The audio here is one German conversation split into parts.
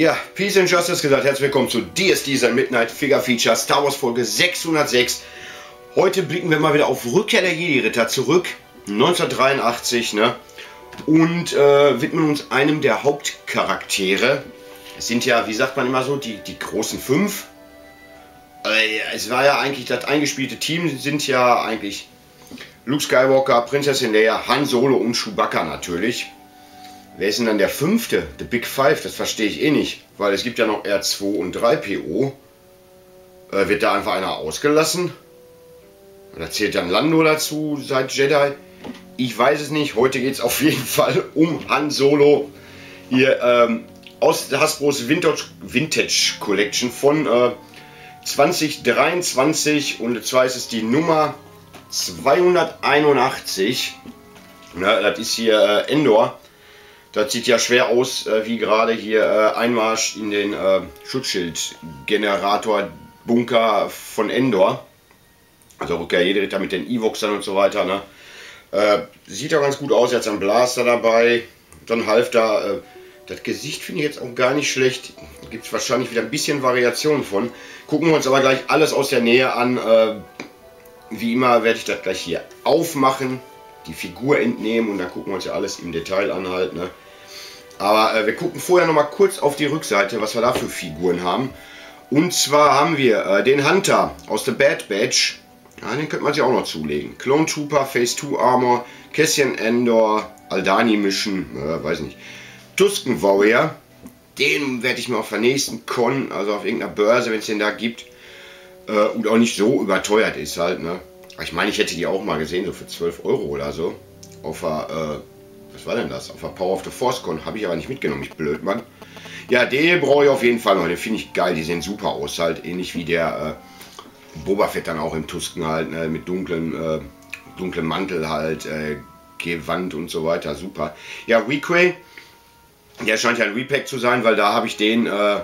Ja, Peace and Justice gesagt, herzlich willkommen zu DSD sein Midnight Figure Feature Star Wars Folge 606. Heute blicken wir mal wieder auf Rückkehr der Jedi-Ritter zurück, 1983, ne? Und äh, widmen uns einem der Hauptcharaktere. Es sind ja, wie sagt man immer so, die, die großen fünf. Äh, es war ja eigentlich, das eingespielte Team sind ja eigentlich Luke Skywalker, Prinzessin Leia, Han Solo und Chewbacca natürlich. Wer ist denn dann der fünfte? The Big Five? Das verstehe ich eh nicht. Weil es gibt ja noch R2 und 3PO. Äh, wird da einfach einer ausgelassen? Oder zählt dann Lando dazu seit Jedi? Ich weiß es nicht. Heute geht es auf jeden Fall um Han Solo. Hier ähm, aus Hasbros Vintage, Vintage Collection von äh, 2023. Und zwar ist es die Nummer 281. Ja, das ist hier äh, Endor. Das sieht ja schwer aus, äh, wie gerade hier äh, Einmarsch in den äh, Schutzschildgenerator-Bunker von Endor. Also Rückkehr jeder Ritter mit den Evoxern und so weiter. Ne? Äh, sieht ja ganz gut aus, jetzt ein Blaster dabei. Dann half da. Äh, das Gesicht finde ich jetzt auch gar nicht schlecht. Gibt es wahrscheinlich wieder ein bisschen Variation von. Gucken wir uns aber gleich alles aus der Nähe an. Äh, wie immer werde ich das gleich hier aufmachen die Figur entnehmen und dann gucken wir uns ja alles im Detail an halt. Ne? Aber äh, wir gucken vorher noch mal kurz auf die Rückseite, was wir da für Figuren haben. Und zwar haben wir äh, den Hunter aus der Bad Batch. Ja, den könnte man sich auch noch zulegen. Clone Trooper, Phase 2 Armor, Cassian Endor, Aldani Mission, äh, weiß nicht. Tusken Warrior. Den werde ich mir auf der nächsten Con, also auf irgendeiner Börse, wenn es den da gibt, äh, und auch nicht so überteuert ist halt, ne? Ich meine, ich hätte die auch mal gesehen, so für 12 Euro oder so. Auf der, äh, was war denn das? Auf der Power of the Force Con. Habe ich aber nicht mitgenommen, ich blöd, Mann. Ja, den brauche ich auf jeden Fall noch. Den finde ich geil. Die sehen super aus, halt. Ähnlich wie der äh, Boba Fett dann auch im Tusken halt, ne? mit dunklen, äh, dunklem Mantel halt, äh, Gewand und so weiter. Super. Ja, Weequay. Der scheint ja ein Repack zu sein, weil da habe ich den äh,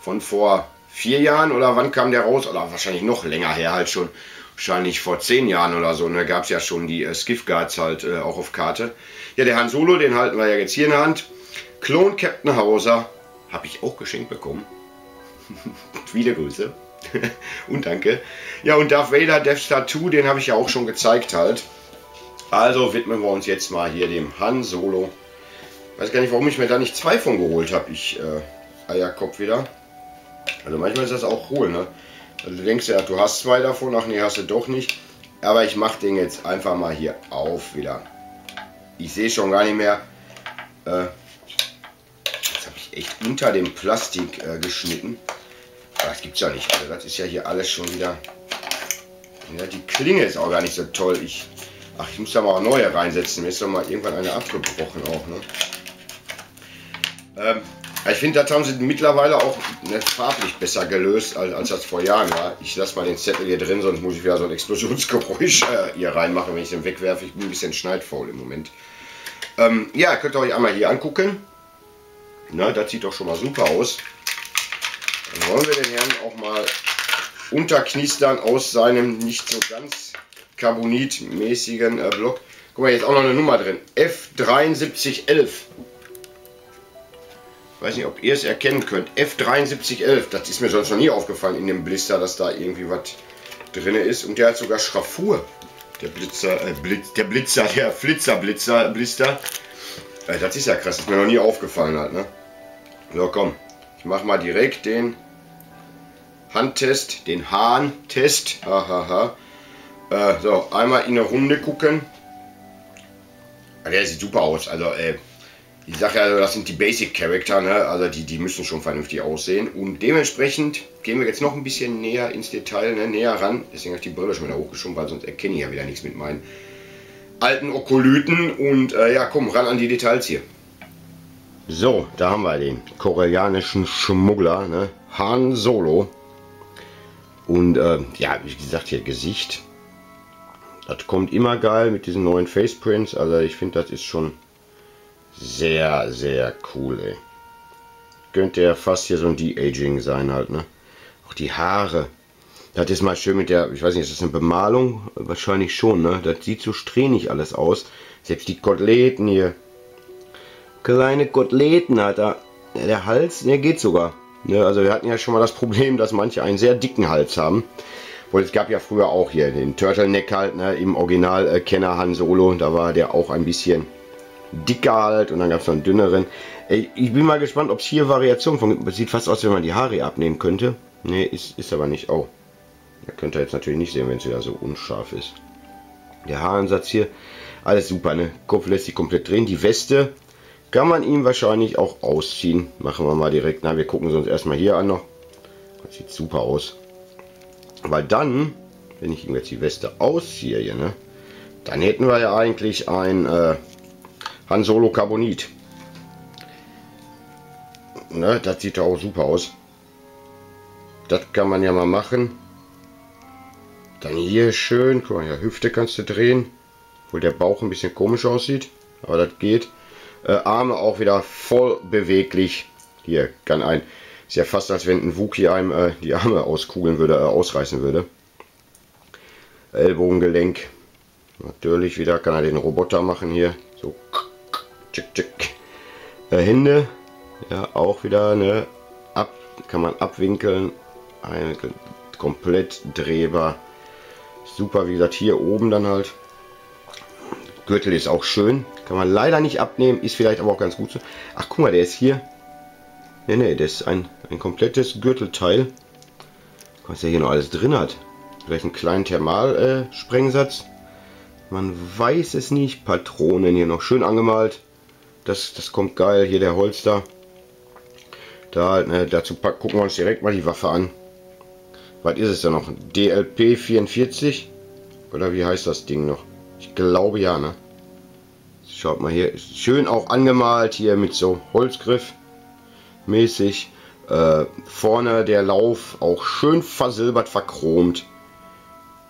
von vor vier Jahren oder wann kam der raus? Oder wahrscheinlich noch länger her halt schon wahrscheinlich vor zehn Jahren oder so, ne, gab es ja schon die äh, Skiff Guards halt äh, auch auf Karte. Ja, der Han Solo, den halten wir ja jetzt hier in der Hand. Klon Captain Hauser, habe ich auch geschenkt bekommen. Viele Grüße. und danke. Ja, und Darth Vader Death Star 2, den habe ich ja auch schon gezeigt halt. Also widmen wir uns jetzt mal hier dem Han Solo. Weiß gar nicht, warum ich mir da nicht zwei von geholt habe. Ich, äh, Eierkopf wieder. Also manchmal ist das auch cool, ne? Also du denkst ja, du hast zwei davon, ach nee, hast du doch nicht. Aber ich mache den jetzt einfach mal hier auf wieder. Ich sehe schon gar nicht mehr. Äh, jetzt habe ich echt unter dem Plastik äh, geschnitten. Das gibt's ja nicht. Also das ist ja hier alles schon wieder. Ja, die Klinge ist auch gar nicht so toll. Ich, ach, ich muss da mal neue reinsetzen. Mir ist doch mal irgendwann eine abgebrochen auch. Ne? Ähm, ich finde, das haben sie mittlerweile auch farblich besser gelöst, als, als das vor Jahren war. Ich lasse mal den Zettel hier drin, sonst muss ich wieder so ein Explosionsgeräusch äh, hier reinmachen, wenn ich den wegwerfe. Ich bin ein bisschen schneidfaul im Moment. Ähm, ja, könnt ihr euch einmal hier angucken. Na, das sieht doch schon mal super aus. Dann wollen wir den Herrn auch mal unterknistern aus seinem nicht so ganz carbonitmäßigen äh, Block. Guck mal, jetzt auch noch eine Nummer drin. F7311 weiß nicht, ob ihr es erkennen könnt. F7311, das ist mir sonst noch nie aufgefallen in dem Blister, dass da irgendwie was drin ist. Und der hat sogar Schraffur. Der Blitzer, äh, Blitz, der Blitzer, der Flitzer, Blitzer, Blister. Äh, das ist ja krass, das ist mir noch nie aufgefallen hat, ne? So, komm. Ich mach mal direkt den Handtest, den Hahn-Test. Hahaha. Äh, so, einmal in eine Runde gucken. Der sieht super aus. Also, äh, ich sage ja, das sind die Basic Character, ne? also die, die müssen schon vernünftig aussehen. Und dementsprechend gehen wir jetzt noch ein bisschen näher ins Detail, ne? näher ran. Deswegen habe ich die Brille schon wieder hochgeschoben, weil sonst erkenne ich ja wieder nichts mit meinen alten Okolyten. Und äh, ja, komm, ran an die Details hier. So, da haben wir den koreanischen Schmuggler, ne? Han Solo. Und äh, ja, wie gesagt, hier Gesicht. Das kommt immer geil mit diesen neuen Faceprints. Also ich finde, das ist schon sehr, sehr cool, ey. Könnte ja fast hier so ein De-Aging sein halt, ne? Auch die Haare. Das ist mal schön mit der, ich weiß nicht, ist das eine Bemalung? Wahrscheinlich schon, ne? Das sieht so strähnig alles aus. Selbst die Koteletten hier. Kleine Koteletten hat er. Der Hals, der geht sogar. Ne, also wir hatten ja schon mal das Problem, dass manche einen sehr dicken Hals haben. Und es gab ja früher auch hier den Turtleneck halt, ne, im Original äh, Kenner Han Solo, da war der auch ein bisschen dicker halt und dann gab es noch einen dünneren. Ich bin mal gespannt, ob es hier Variationen von gibt. Sieht fast aus, wenn man die Haare abnehmen könnte. Ne, ist, ist aber nicht. Oh, da könnt ihr jetzt natürlich nicht sehen, wenn es wieder so unscharf ist. Der Haaransatz hier, alles super, ne? Kopf lässt sich komplett drehen. Die Weste kann man ihm wahrscheinlich auch ausziehen. Machen wir mal direkt. Na, wir gucken uns erstmal hier an noch. Das sieht super aus. Weil dann, wenn ich ihm jetzt die Weste ausziehe, hier, ne, dann hätten wir ja eigentlich ein äh, Han Solo Carbonit. Ne, das sieht auch super aus. Das kann man ja mal machen. Dann hier schön, guck mal, ja, Hüfte kannst du drehen. Obwohl der Bauch ein bisschen komisch aussieht. Aber das geht. Äh, Arme auch wieder voll beweglich. Hier kann ein ist ja fast, als wenn ein Wookie einem äh, die Arme auskugeln würde, äh, ausreißen würde. Ellbogengelenk. Natürlich wieder kann er den Roboter machen hier. Tschick, tschick. Äh, Hände. Ja, auch wieder ne, ab, kann man abwinkeln. Eine komplett drehbar. Super, wie gesagt, hier oben dann halt. Gürtel ist auch schön. Kann man leider nicht abnehmen, ist vielleicht aber auch ganz gut so. Ach, guck mal, der ist hier Ne, ne, das ist ein, ein komplettes Gürtelteil. Was er hier noch alles drin hat. Vielleicht einen kleinen Thermalsprengsatz. Äh, Man weiß es nicht. Patronen hier noch schön angemalt. Das, das kommt geil. Hier der Holster. Da, ne, dazu gucken wir uns direkt mal die Waffe an. Was ist es da noch? DLP 44? Oder wie heißt das Ding noch? Ich glaube ja, ne? Schaut mal hier. Schön auch angemalt hier mit so Holzgriff mäßig. Äh, vorne der Lauf auch schön versilbert, verchromt.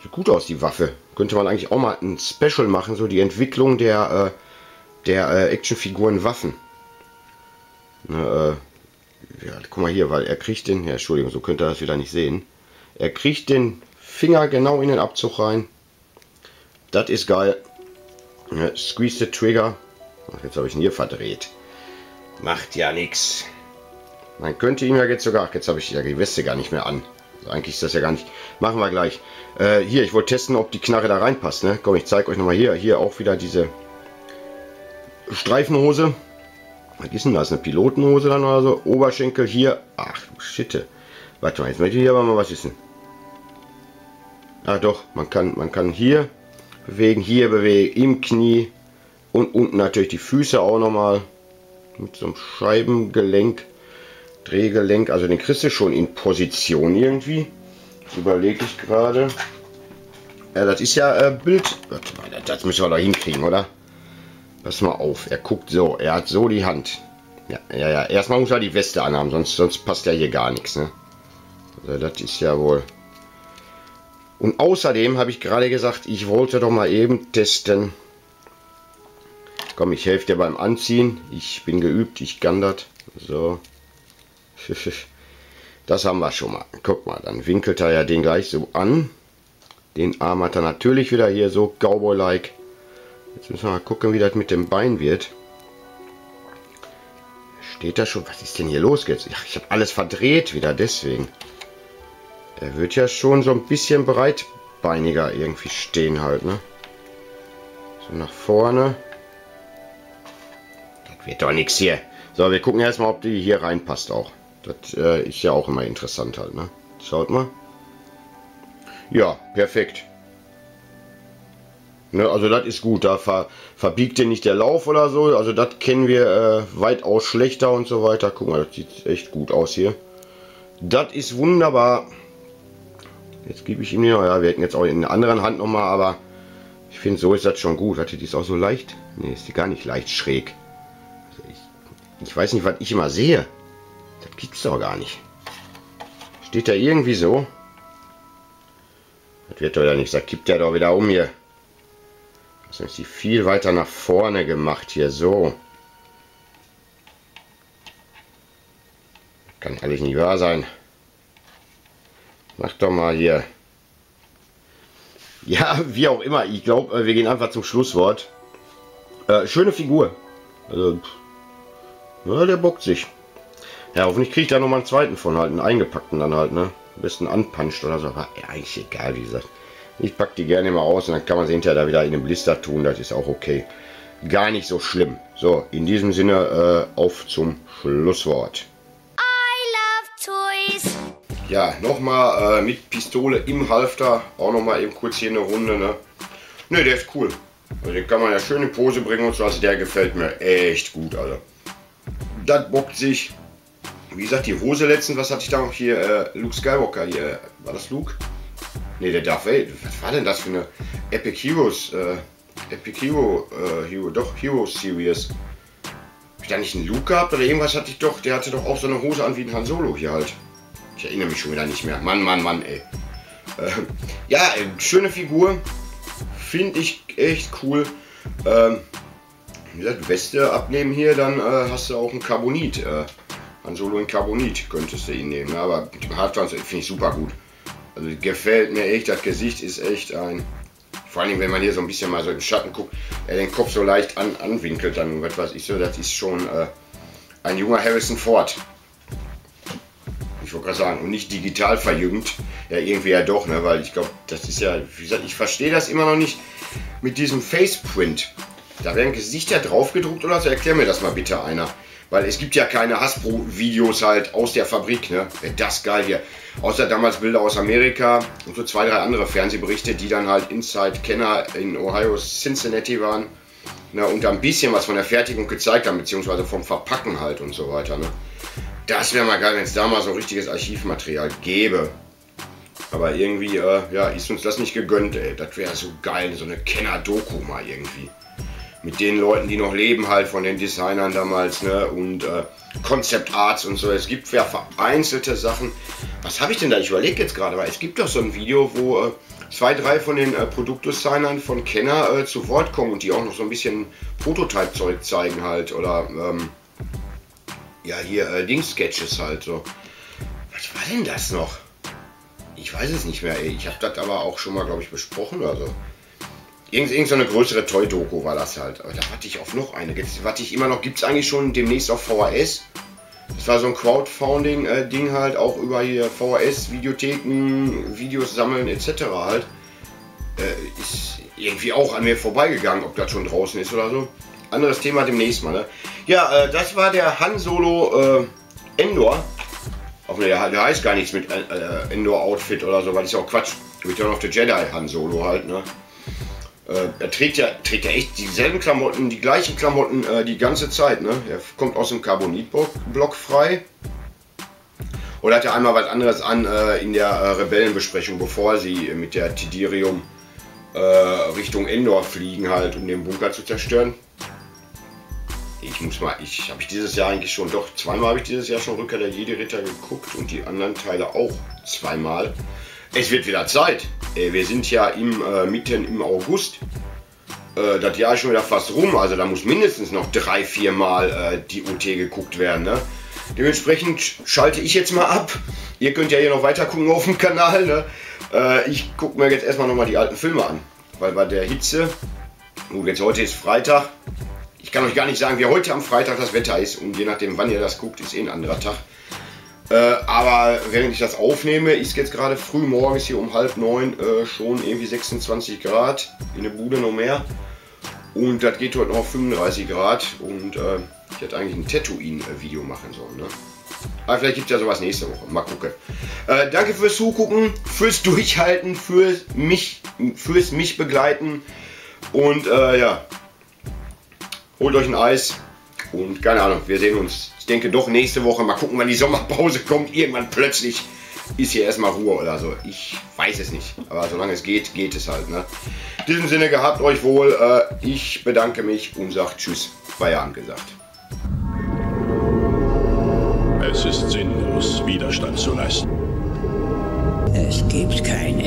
Sieht gut aus, die Waffe. Könnte man eigentlich auch mal ein Special machen, so die Entwicklung der, äh, der äh, Actionfiguren Waffen. Na, äh, ja, guck mal hier, weil er kriegt den, ja, Entschuldigung, so könnte er das wieder nicht sehen. Er kriegt den Finger genau in den Abzug rein. Das ist geil. Ja, squeeze the Trigger. Ach, jetzt habe ich ihn hier verdreht. Macht ja nichts. Man könnte ihm ja jetzt sogar... Ach, jetzt habe ich die Weste gar nicht mehr an. Also eigentlich ist das ja gar nicht... Machen wir gleich. Äh, hier, ich wollte testen, ob die Knarre da reinpasst. Ne? Komm, ich zeige euch nochmal hier. Hier auch wieder diese Streifenhose. Was ist denn das? Eine Pilotenhose dann oder so? Oberschenkel hier. Ach du Schitte. Warte mal, jetzt möchte ich hier aber mal was wissen. Ah doch, man kann, man kann hier bewegen, hier bewegen, im Knie und unten natürlich die Füße auch nochmal mit so einem Scheibengelenk. Drehgelenk, also den kriegst du schon in Position irgendwie. Das überlege ich gerade. Ja, das ist ja äh, Bild. Warte mal, das müssen wir doch hinkriegen, oder? Pass mal auf, er guckt so, er hat so die Hand. Ja, ja, ja. Erstmal muss er die Weste anhaben, sonst, sonst passt ja hier gar nichts, ne? Also das ist ja wohl. Und außerdem habe ich gerade gesagt, ich wollte doch mal eben testen. Komm, ich helfe dir beim Anziehen. Ich bin geübt, ich kann das. So. Das haben wir schon mal. Guck mal, dann winkelt er ja den gleich so an. Den Arm hat er natürlich wieder hier so Cowboy-like. Jetzt müssen wir mal gucken, wie das mit dem Bein wird. Steht da schon? Was ist denn hier los jetzt? Ja, ich habe alles verdreht wieder, deswegen. Er wird ja schon so ein bisschen breitbeiniger irgendwie stehen halt, ne? So nach vorne. Das wird doch nichts hier. So, wir gucken erstmal, ob die hier reinpasst auch. Das äh, ist ja auch immer interessant halt, ne? Schaut mal. Ja, perfekt. Ne, also das ist gut, da ver, verbiegt dir nicht der Lauf oder so. Also das kennen wir äh, weitaus schlechter und so weiter. Guck mal, das sieht echt gut aus hier. Das ist wunderbar. Jetzt gebe ich ihm noch, ja, wir hätten jetzt auch in der anderen Hand nochmal, aber ich finde, so ist das schon gut. Hatte die ist auch so leicht? Ne, ist die gar nicht leicht schräg. Also ich, ich weiß nicht, was ich immer sehe. Das gibt's doch gar nicht. Steht da irgendwie so? Das wird doch ja nicht. Da kippt er doch wieder um hier. Das ist die viel weiter nach vorne gemacht hier. So. Kann eigentlich nicht wahr sein. Mach doch mal hier. Ja, wie auch immer. Ich glaube, äh, wir gehen einfach zum Schlusswort. Äh, schöne Figur. Also, ja, der bockt sich. Ja, hoffentlich kriege ich da nochmal einen zweiten von halt, einen eingepackten dann halt, ne? Am besten anpanscht oder so, aber ja, eigentlich egal, wie gesagt. Ich packe die gerne mal aus und dann kann man sie hinterher da wieder in den Blister tun, das ist auch okay. Gar nicht so schlimm. So, in diesem Sinne, äh, auf zum Schlusswort. I love toys. Ja, nochmal äh, mit Pistole im Halfter, auch nochmal eben kurz hier eine Runde, ne? Ne, der ist cool. Also den kann man ja schön in Pose bringen und so, also der gefällt mir echt gut, Alter. Das bockt sich. Wie gesagt, die Hose letztens, was hatte ich da noch hier? Äh, Luke Skywalker hier. War das Luke? Ne, der Darth Vader. Was war denn das für eine Epic Heroes? Äh, Epic Hero, äh, Hero, doch, Hero Series. Hab ich da nicht einen Luke gehabt oder irgendwas hatte ich doch? Der hatte doch auch so eine Hose an wie ein Han Solo hier halt. Ich erinnere mich schon wieder nicht mehr. Mann, Mann, Mann, ey. Äh, ja, schöne Figur. Finde ich echt cool. Ähm, wie gesagt, Weste abnehmen hier, dann äh, hast du auch ein Carbonit. Äh, Han Solo in Carbonit könntest du ihn nehmen. Ne? Aber mit dem Hartpflanze finde ich super gut. Also gefällt mir echt, das Gesicht ist echt ein... Vor allem, wenn man hier so ein bisschen mal so im Schatten guckt, er den Kopf so leicht an, anwinkelt, dann was weiß ich so, das ist schon äh, ein junger Harrison Ford. Ich wollte gerade sagen, und nicht digital verjüngt. Ja, irgendwie ja doch, ne? weil ich glaube, das ist ja, wie gesagt, ich verstehe das immer noch nicht mit diesem Faceprint. Da werden Gesichter drauf gedruckt oder so. Erklär mir das mal bitte einer. Weil es gibt ja keine Hasbro-Videos halt aus der Fabrik, ne? Das geil hier. Außer damals Bilder aus Amerika und so zwei, drei andere Fernsehberichte, die dann halt Inside Kenner in Ohio, Cincinnati waren. Ne? Und da ein bisschen was von der Fertigung gezeigt haben, beziehungsweise vom Verpacken halt und so weiter, ne? Das wäre mal geil, wenn es da mal so richtiges Archivmaterial gäbe. Aber irgendwie, äh, ja, ist uns das nicht gegönnt, ey. Das wäre so geil, so eine Kenner-Doku mal irgendwie. Mit den Leuten, die noch leben, halt von den Designern damals, ne? Und äh, Concept Arts und so. Es gibt ja vereinzelte Sachen. Was habe ich denn da? Ich überlege jetzt gerade, weil es gibt doch so ein Video, wo äh, zwei, drei von den äh, Produktdesignern von Kenner äh, zu Wort kommen und die auch noch so ein bisschen Prototype-Zeug zeigen halt. Oder, ähm, ja, hier äh, Dings-Sketches halt so. Was war denn das noch? Ich weiß es nicht mehr, ey. Ich habe das aber auch schon mal, glaube ich, besprochen oder so. Irgend, irgend so eine größere Toy-Doku war das halt. Aber da warte ich auf noch eine. Jetzt warte ich immer noch. Gibt es eigentlich schon demnächst auf VHS? Das war so ein Crowdfunding-Ding halt, auch über hier VHS, Videotheken, Videos sammeln etc. halt. Äh, ist irgendwie auch an mir vorbeigegangen, ob das schon draußen ist oder so. Anderes Thema demnächst mal, ne? Ja, äh, das war der Han Solo äh, Endor. Auch ne, der, heißt gar nichts mit äh, äh Endor Outfit oder so, weil das ist auch Quatsch. Return of the Jedi Han Solo halt, ne? Äh, er trägt ja, trägt ja echt dieselben Klamotten, die gleichen Klamotten äh, die ganze Zeit, ne? Er kommt aus dem Carbonitblock frei. Oder hat er einmal was anderes an äh, in der äh, Rebellenbesprechung, bevor sie mit der Tidirium Richtung Endor fliegen halt, um den Bunker zu zerstören? ich muss mal, ich habe ich dieses Jahr eigentlich schon, doch zweimal habe ich dieses Jahr schon Rückkehr der Jedi-Ritter geguckt und die anderen Teile auch zweimal. Es wird wieder Zeit. Wir sind ja im, äh, mitten im August. Äh, das Jahr ist schon wieder fast rum, also da muss mindestens noch drei, vier Mal äh, die OT geguckt werden. Ne? Dementsprechend schalte ich jetzt mal ab. Ihr könnt ja hier noch weiter gucken auf dem Kanal. Ne? Äh, ich gucke mir jetzt erstmal nochmal die alten Filme an. Weil bei der Hitze, gut, jetzt heute ist Freitag, ich kann euch gar nicht sagen, wie heute am Freitag das Wetter ist und je nachdem, wann ihr das guckt, ist eh ein anderer Tag. Äh, aber während ich das aufnehme, ist jetzt gerade früh morgens hier um halb neun äh, schon irgendwie 26 Grad, in der Bude noch mehr. Und das geht heute noch auf 35 Grad und äh, ich hätte eigentlich ein Tatooine-Video machen sollen. Ne? Aber vielleicht gibt es ja sowas nächste Woche. Mal gucken. Äh, danke fürs Zugucken, fürs Durchhalten, fürs mich, fürs mich begleiten. Und äh, ja, holt euch ein Eis und keine Ahnung, wir sehen uns. Ich denke doch nächste Woche. Mal gucken, wann die Sommerpause kommt. Irgendwann plötzlich ist hier erstmal Ruhe oder so. Ich weiß es nicht. Aber solange es geht, geht es halt. Ne? In diesem Sinne, gehabt euch wohl. Äh, ich bedanke mich und sage Tschüss. Feierabend gesagt. Es ist sinnlos, Widerstand zu leisten. Es gibt keinen